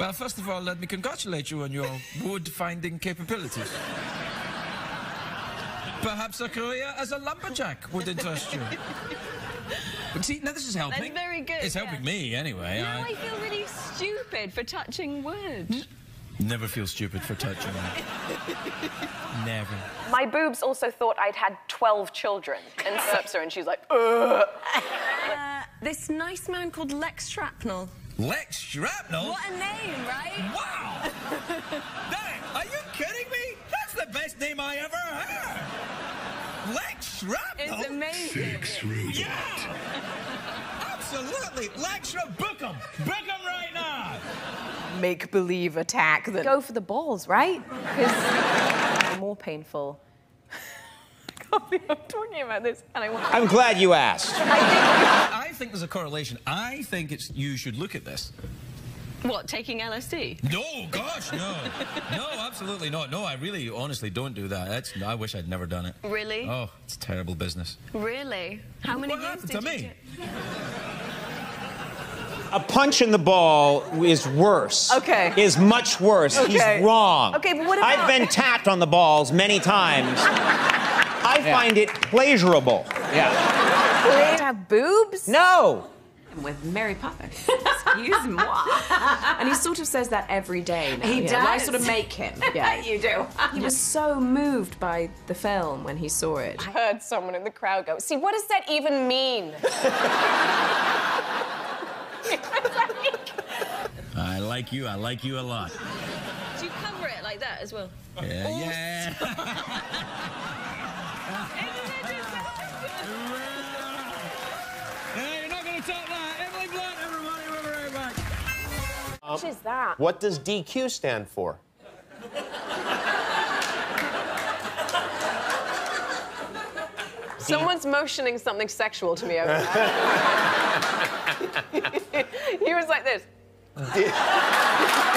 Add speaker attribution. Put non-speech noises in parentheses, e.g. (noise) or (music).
Speaker 1: Well, first of all, let me congratulate you on your wood-finding capabilities. Perhaps a career as a lumberjack would interest you. But see, now this is helping.
Speaker 2: That's very good,
Speaker 1: It's helping
Speaker 2: yeah.
Speaker 1: me, anyway.
Speaker 2: Now
Speaker 1: I
Speaker 2: I feel really stupid for touching wood.
Speaker 1: never feel stupid for touching it. never.
Speaker 3: My boobs also thought I'd had 12 children. And steps her and she's like, Ugh.
Speaker 2: Uh, this nice man called Lex Shrapnel.
Speaker 1: Lex Shrapnel?
Speaker 2: What a name, right?
Speaker 1: Wow! (laughs) that, are you kidding me? That's the best name I ever heard! Lex Shrapnel?
Speaker 2: It's amazing.
Speaker 1: Yeah! Absolutely! Lex Shrapnel, book him! Book him right now!
Speaker 3: Make believe attack. Then go for the balls, right? (laughs) Because more painful. I can't believe I'm talking about this. And I want.
Speaker 4: I'm glad you asked.
Speaker 1: I think there's a correlation. I think it's you should look at this.
Speaker 2: What, taking LSD?
Speaker 1: No, gosh, no. No, absolutely not. No, I really, honestly don't do that. That's, I wish I'd never done it.
Speaker 2: Really?
Speaker 1: Oh, it's terrible business.
Speaker 2: Really? How many
Speaker 1: What
Speaker 2: years
Speaker 1: happened
Speaker 2: did
Speaker 1: to
Speaker 2: you
Speaker 1: me?
Speaker 4: A punch in the ball is worse.
Speaker 3: Okay.
Speaker 4: Is much worse.
Speaker 3: Okay.
Speaker 4: He's wrong.
Speaker 3: Okay, but what
Speaker 4: I've been tapped on the balls many times. (laughs) I find it pleasurable. Yeah.
Speaker 3: To have boobs?
Speaker 4: No.
Speaker 5: with Mary Poppins. Excuse moi. (laughs) and he sort of says that every day now.
Speaker 2: He
Speaker 5: you know, I sort of make him. (laughs) Yeah.
Speaker 2: You do.
Speaker 5: he was so moved by the film when he saw it.
Speaker 3: I heard someone in the crowd go, See, what does that even mean? (laughs)
Speaker 1: I like you. I like you a lot.
Speaker 2: Do you cover it like that as well?
Speaker 1: Yeah, yeah.
Speaker 3: What is that?
Speaker 6: What does DQ stand for?
Speaker 3: Someone's motioning something sexual to me over there. (laughs) (laughs) he was like this. (laughs)